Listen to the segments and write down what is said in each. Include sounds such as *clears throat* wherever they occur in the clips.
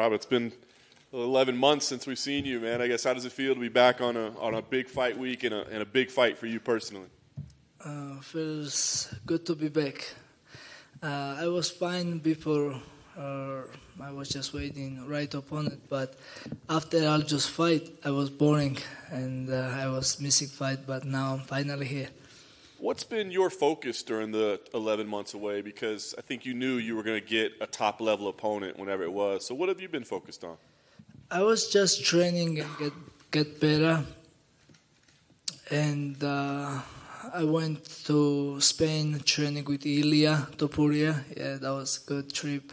Rob, it's been 11 months since we've seen you, man. I guess how does it feel to be back on a on a big fight week and a, and a big fight for you personally? Uh, feels good to be back. Uh, I was fine before. Uh, I was just waiting right opponent, but after I'll just fight, I was boring and uh, I was missing fight. But now I'm finally here. What's been your focus during the 11 months away? Because I think you knew you were going to get a top level opponent whenever it was. So what have you been focused on? I was just training and get get better, and uh, I went to Spain training with Ilia Topuria. Yeah, that was a good trip.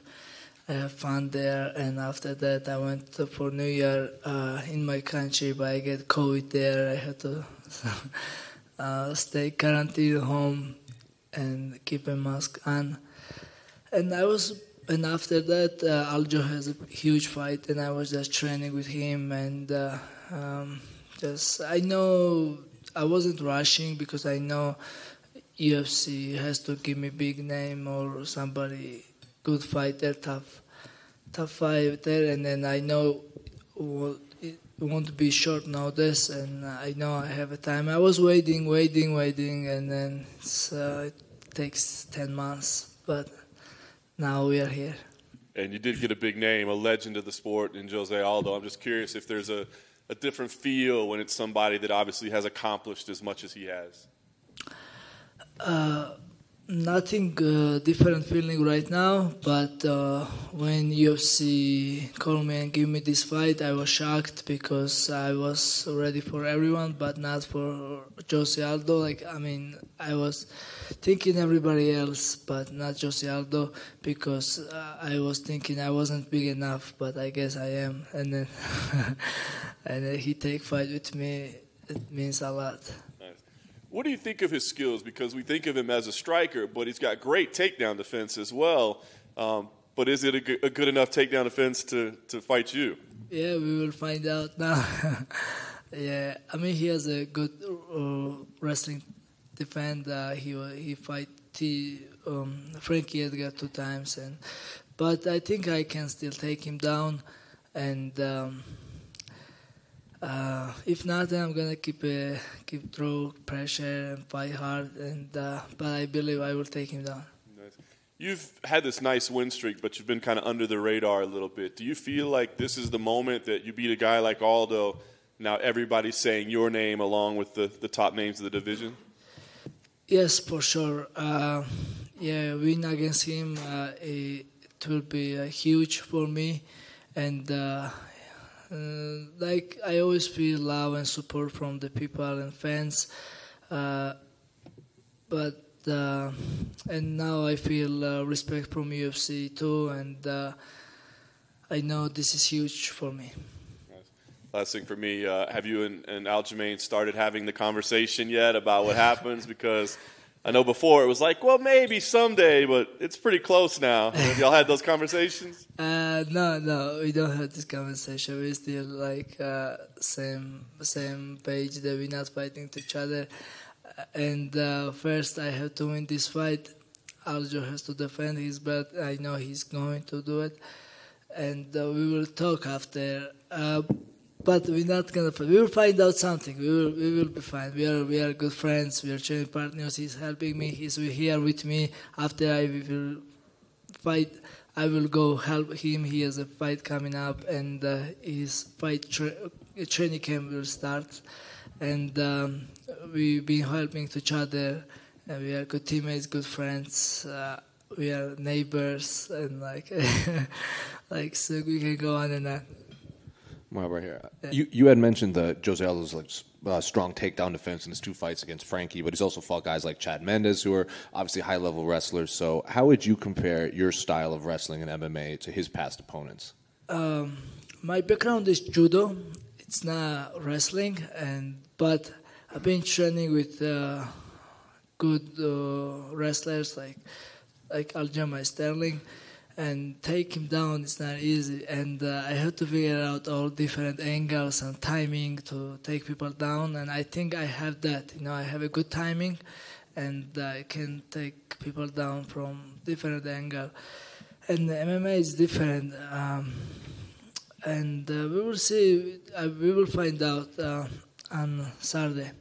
I had fun there, and after that, I went to, for New Year uh, in my country, but I get COVID there. I had to *laughs* uh, stay quarantined home and keep a mask on. And I was, and after that, uh, Aljo has a huge fight, and I was just training with him, and uh, um, just I know I wasn't rushing because I know UFC has to give me big name or somebody good fighter, tough, tough fighter, and then I know it won't be short notice, and I know I have a time. I was waiting, waiting, waiting, and then uh, it takes ten months, but now we are here. And you did get a big name, a legend of the sport in Jose Aldo. I'm just curious if there's a, a different feel when it's somebody that obviously has accomplished as much as he has. Uh, nothing uh, different feeling right now, but uh, when UFC called me and gave me this fight, I was shocked because I was ready for everyone, but not for Jose Aldo. Like I mean, I was thinking everybody else, but not Jose Aldo because uh, I was thinking I wasn't big enough, but I guess I am. And then *laughs* and then he take fight with me. It means a lot. What do you think of his skills? Because we think of him as a striker, but he's got great takedown defense as well. Um, but is it a good, enough takedown defense to, to fight you? Yeah, we will find out now. *laughs* yeah, I mean he has a good uh, wrestling defense. Uh, he he fight um, Frankie Edgar two times, and but I think I can still take him down, and. Um, uh, if not, then I'm gonna keep uh, keep throw pressure and fight hard. And uh, but I believe I will take him down. Nice. You've had this nice win streak, but you've been kind of under the radar a little bit. Do you feel like this is the moment that you beat a guy like Aldo? Now everybody's saying your name along with the, the top names of the division. Yes, for sure. Uh, yeah, win against him, uh, it, it will be uh, huge for me, and uh, like I always feel love and support from the people and fans, uh, but uh, and now I feel uh, respect from UFC too, and uh, I know this is huge for me. Last thing for me, uh, have you and, and Aljamain started having the conversation yet about what happens? Because I know before it was like, well, maybe someday, but it's pretty close now. Y'all had those conversations? *laughs* Uh, no, no, we don't have this conversation. We still like uh, same same page that we're not fighting each other. Uh, and uh, first, I have to win this fight. Aljo has to defend his belt. I know he's going to do it, and uh, we will talk after. Uh, but we're not gonna. We will find out something. We will. We will be fine. We are. We are good friends. We are training partners. He's helping me. He's here with me. After I will fight, I will go help him. He has a fight coming up, and uh, his fight tra- training camp will start. And um, we've been helping each other. And we are good teammates, good friends. Uh, we are neighbors, and like, *laughs* like so we can go on and on. Well, right here. You you had mentioned the Jose Aldo's like uh, strong takedown defense in his two fights against Frankie, but he's also fought guys like Chad Mendes, who are obviously high level wrestlers. So, how would you compare your style of wrestling in MMA to his past opponents? Um, my background is judo. It's not wrestling, and but I've been training with uh, good uh, wrestlers like like Aljamain Sterling and take him down is not easy and uh, i have to figure out all different angles and timing to take people down and i think i have that you know i have a good timing and i can take people down from different angle and mma is different um, and uh, we will see. Uh, we will find out uh, on Saturday.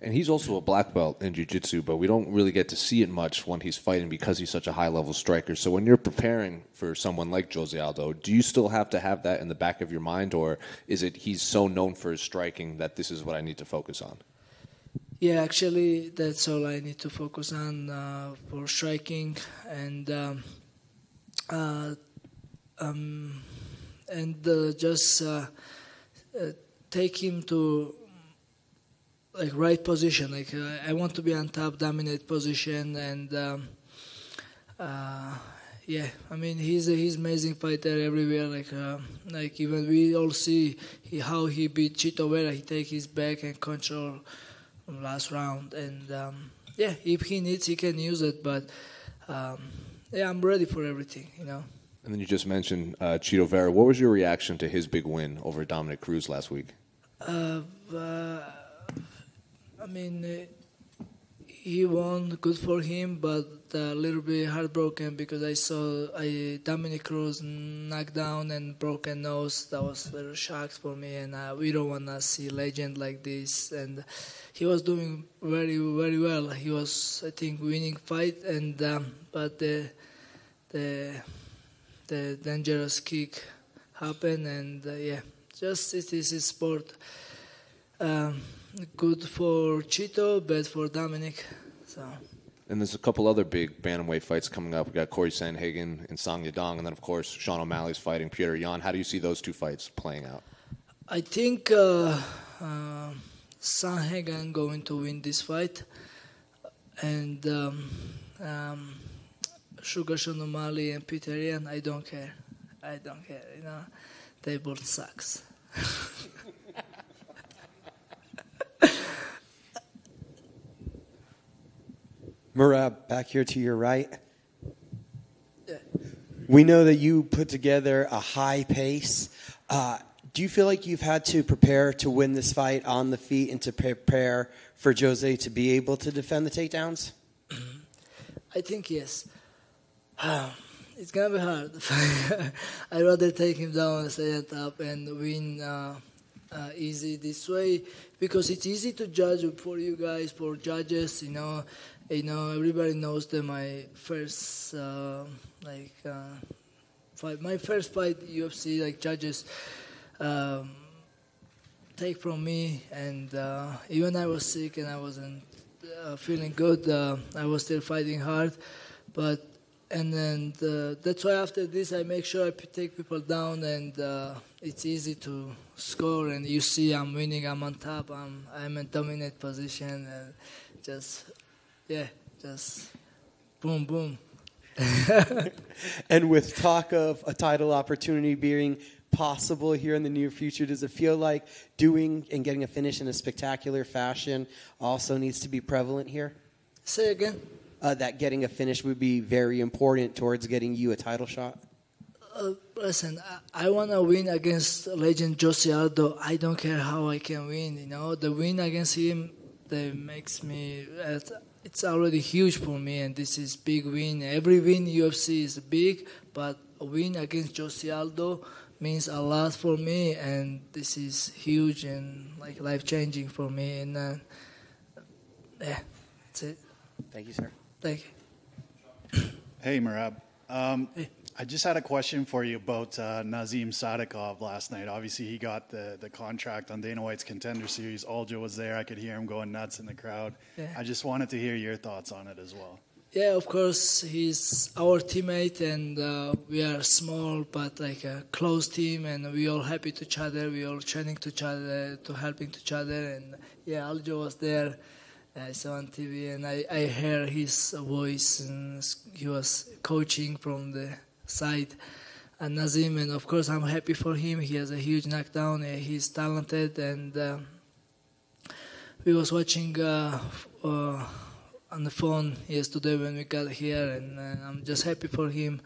And he's also a black belt in jiu-jitsu, but we don't really get to see it much when he's fighting because he's such a high-level striker. So when you're preparing for someone like Jose Aldo, do you still have to have that in the back of your mind, or is it he's so known for his striking that this is what I need to focus on? Yeah, actually, that's all I need to focus on uh, for striking and um, uh, um, and uh, just uh, uh, take him to like right position. Like uh, I want to be on top, dominate position, and um, yeah, I mean he's a, he's amazing fighter everywhere. Like like even we all see he, how he beat Chito Vera. He take his back and control last round, and um, yeah, if he needs, he can use it. But um, yeah, I'm ready for everything, you know. And then you just mentioned uh, Chito Vera. What was your reaction to his big win over Dominick Cruz last week? Uh, uh, mean, uh, he won, good for him, but a little bit heartbroken because I saw I, Dominick Cruz knocked down and broken nose. That was very shock for me, and uh, we don't want to see legend like this. And he was doing very, very well. He was, I think, winning fight, and um, but the the the dangerous kick happened, and uh, yeah, just it is a sport. Um, good for Chito, bad for Dominick. So. And there's a couple other big bantamweight fights coming up. We got Corey Sandhagen and Song Yadong, and then of course Sean O'Malley's fighting Petr Yan. How do you see those two fights playing out? I think uh, uh, Sandhagen going to win this fight, and um, um, Sugar Sean O'Malley and Petr Yan. I don't care. I don't care. You know, they both sucks. *laughs* Merab, back here to your right. We know that you put together a high pace. Uh, do you feel like you've had to prepare to win this fight on the feet and to prepare for Jose to be able to defend the takedowns? *clears throat* I think yes. *sighs* it's gonna be hard. *laughs* I'd rather take him down and stay top and win uh, uh, easy this way because it's easy to judge for you guys, for judges. You know, you know everybody knows that my first uh, like uh, fight, my first fight UFC like judges. Um, take from me, and uh, even I was sick and I wasn't uh, feeling good. I was still fighting hard, but and then uh, that's why after this I make sure I take people down and uh, it's easy to score and you see I'm winning I'm on top I'm I'm in dominant position and just yeah just boom boom *laughs* and with talk of a title opportunity being possible here in the near future does it feel like doing and getting a finish in a spectacular fashion also needs to be prevalent here say again uh, that getting a finish would be very important towards getting you a title shot? Uh, listen, I, I want to win against legend Jose Aldo. I don't care how I can win. You know, the win against him that makes me. Uh, it's already huge for me, and this is big win. Every win UFC is big, but a win against Jose Aldo means a lot for me, and this is huge and like life changing for me. And uh, yeah, that's it. Thank you, sir. Thank you. Hey, Merab. Um, hey. I just had a question for you about uh, Nazim Sadykhov last night. Obviously, he got the, the contract on Dana White's Contender Series. Aljo was there. I could hear him going nuts in the crowd. Yeah. I just wanted to hear your thoughts on it as well. Yeah, of course, he's our teammate, and uh, we are small but like a close team, and we all happy to each other. We all training to each other, to helping each other, and yeah, Aljo was there I saw on TV and I, I heard his voice and he was coaching from the side. And Nazim, and of course I'm happy for him. He has a huge knockdown. He's talented, and uh, we was watching uh, uh, on the phone yesterday when we got here, and uh, I'm just happy for him.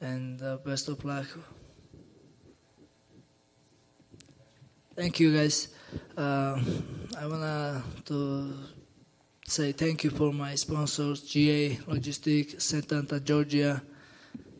And uh, best of luck. Thank you, guys. Uh, I wanna to say thank you for my sponsors, GA Logistics, Setanta, Georgia.